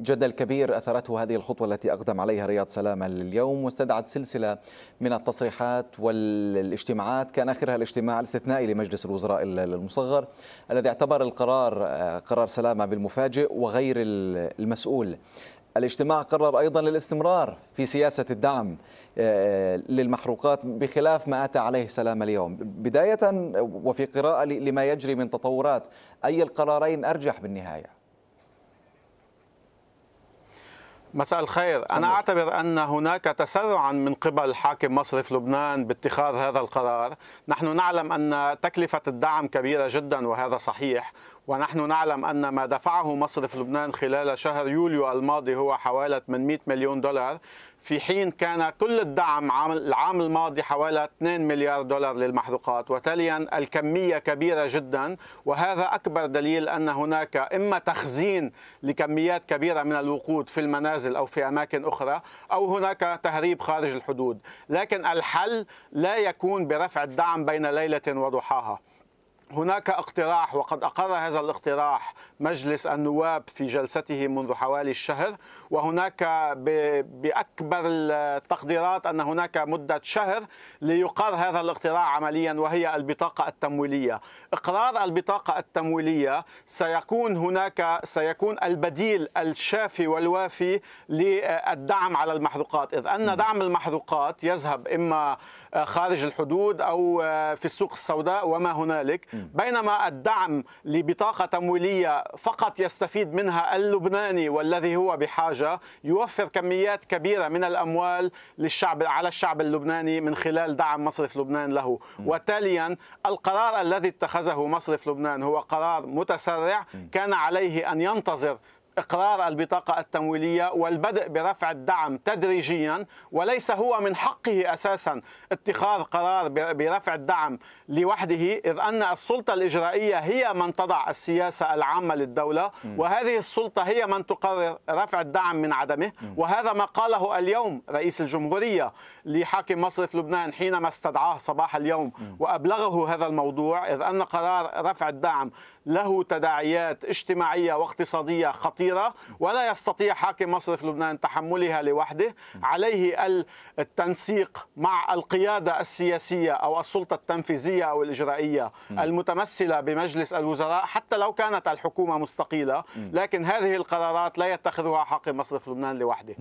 جدل كبير أثرته هذه الخطوة التي أقدم عليها رياض سلامة اليوم واستدعت سلسلة من التصريحات والاجتماعات كان آخرها الاجتماع الاستثنائي لمجلس الوزراء المصغر الذي اعتبر القرار قرار سلامة بالمفاجئ وغير المسؤول. الاجتماع قرر أيضا الاستمرار في سياسة الدعم للمحروقات بخلاف ما أتى عليه سلام اليوم. بداية وفي قراءة لما يجري من تطورات أي القرارين أرجح بالنهاية؟ مساء الخير. أنا أعتبر أن هناك تسرعا من قبل حاكم مصرف لبنان باتخاذ هذا القرار. نحن نعلم أن تكلفة الدعم كبيرة جدا وهذا صحيح. ونحن نعلم أن ما دفعه مصرف لبنان خلال شهر يوليو الماضي هو حوالي 800 مليون دولار. في حين كان كل الدعم العام الماضي حوالي 2 مليار دولار للمحروقات. وتاليا الكمية كبيرة جدا. وهذا أكبر دليل أن هناك إما تخزين لكميات كبيرة من الوقود في المنازل أو في أماكن أخرى أو هناك تهريب خارج الحدود. لكن الحل لا يكون برفع الدعم بين ليلة وضحاها. هناك اقتراح وقد أقر هذا الاقتراح مجلس النواب في جلسته منذ حوالي الشهر وهناك بأكبر التقديرات أن هناك مدة شهر ليقر هذا الاقتراح عمليا وهي البطاقة التمويلية. إقرار البطاقة التمويلية سيكون هناك سيكون البديل الشافي والوافي للدعم على المحروقات. إذ أن دعم المحروقات يذهب إما خارج الحدود أو في السوق السوداء وما هنالك. بينما الدعم لبطاقة تمويلية فقط يستفيد منها اللبناني والذي هو بحاجة يوفر كميات كبيرة من الأموال للشعب على الشعب اللبناني من خلال دعم مصرف لبنان له. وتاليا القرار الذي اتخذه مصرف لبنان هو قرار متسرع كان عليه أن ينتظر إقرار البطاقة التمويلية والبدء برفع الدعم تدريجيا وليس هو من حقه أساسا اتخاذ قرار برفع الدعم لوحده إذ أن السلطة الإجرائية هي من تضع السياسة العامة للدولة وهذه السلطة هي من تقرر رفع الدعم من عدمه. وهذا ما قاله اليوم رئيس الجمهورية لحاكم مصرف لبنان حينما استدعاه صباح اليوم وأبلغه هذا الموضوع إذ أن قرار رفع الدعم له تداعيات اجتماعية واقتصادية خطيرة كثيرة ولا يستطيع حاكم مصرف لبنان تحملها لوحده. عليه التنسيق مع القيادة السياسية أو السلطة التنفيذية أو الإجرائية المتمثلة بمجلس الوزراء حتى لو كانت الحكومة مستقيلة لكن هذه القرارات لا يتخذها حاكم مصرف لبنان لوحده.